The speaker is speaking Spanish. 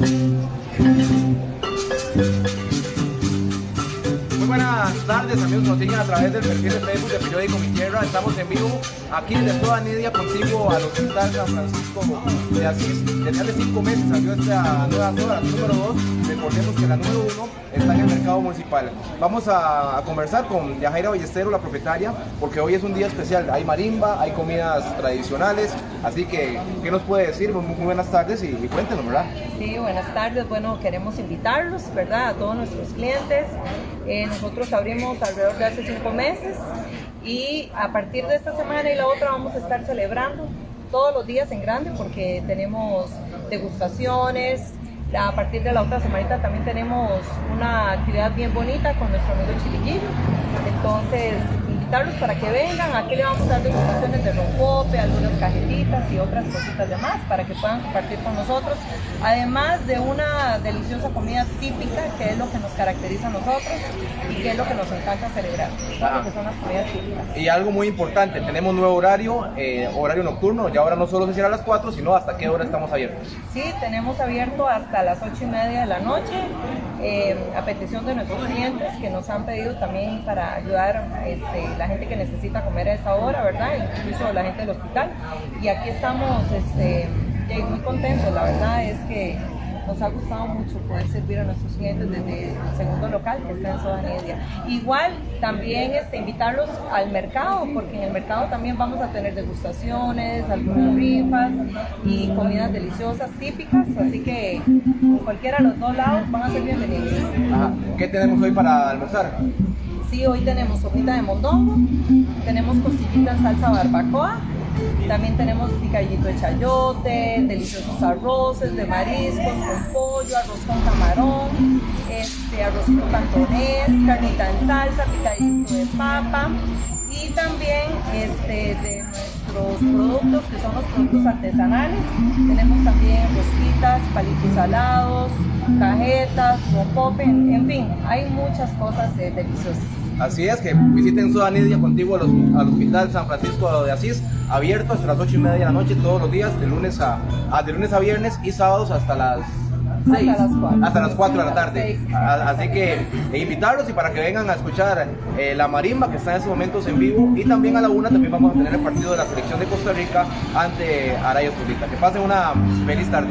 Muy buenas tardes amigos, nos siguen a través del perfil de Facebook de Periódico Mi Tierra. Estamos en vivo aquí desde toda Nidia contigo al Hospital San Francisco de Asís. Desde hace cinco meses salió esta nueva zona, la número 2. Recordemos que la número 1 está en el mercado municipal. Vamos a, conversar con Yajaira Ballestero, la propietaria, porque hoy es un día especial. Hay marimba, hay comidas tradicionales, así que, ¿qué nos puede decir? Muy, buenas tardes y, y cuéntenos, ¿verdad? Sí, buenas tardes. Bueno, queremos invitarlos, ¿verdad? A todos nuestros clientes. Eh, nosotros abrimos alrededor de hace cinco meses y a partir de esta semana y la otra vamos a estar celebrando todos los días en grande porque tenemos degustaciones. A partir de la otra semanita también tenemos una actividad bien bonita con nuestro amigo Chiliquillo. Entonces, invitarlos para que vengan. Aquí le vamos a dar degustaciones de rompope, algunas cajetitas y otras cositas demás para que puedan compartir con nosotros. Además de una deliciosa comida típica, que es lo que nos caracteriza a nosotros y que es lo que nos encanta celebrar, Ah. lo que son las comidas típicas. Y algo muy importante, tenemos nuevo horario, eh, horario nocturno, y ahora no solo se cierra a las 4, sino hasta qué hora estamos abiertos. Sí, tenemos abierto hasta las ocho y media de la noche, eh, a petición de nuestros clientes que nos han pedido también para ayudar a este, la gente que necesita comer a esa hora, ¿verdad? Incluso la gente del hospital. Y aquí estamos este, muy contentos, la verdad es que nos ha gustado mucho poder servir a nuestros clientes desde el local que está en Soda Media. Igual también este, invitarlos al mercado, porque en el mercado también vamos a tener degustaciones, algunas rifas y comidas deliciosas típicas, así que cualquiera de los dos lados van a ser bienvenidos. Ajá. ¿Qué tenemos hoy para almorzar? Sí, hoy tenemos sopita de mondongo, tenemos costillitas en salsa barbacoa, también tenemos picadillito de chayote, deliciosos arroces de mariscos con pollo, arroz con camarón, este, arrocito cantonés, carnita en salsa, picadillito de papa y también este, de nuestros productos que son los productos artesanales. Tenemos también rosquitas, palitos salados, cajetas, rompope, en, fin, hay muchas cosas eh, deliciosas. Así es, que visiten Soda Nidia contigo al, hos- al Hospital San Francisco de Asís, abierto hasta las 8 y media de la noche todos los días, de lunes a- de lunes a viernes y sábados hasta las Hasta 6, las cuatro. hasta las 4 de la tarde. Así que eh, invitarlos y para que vengan a escuchar eh, la marimba que está en estos momentos en vivo y también a la una también vamos a tener el partido de la selección de Costa Rica ante Arayas Pública. Que pasen una feliz tarde.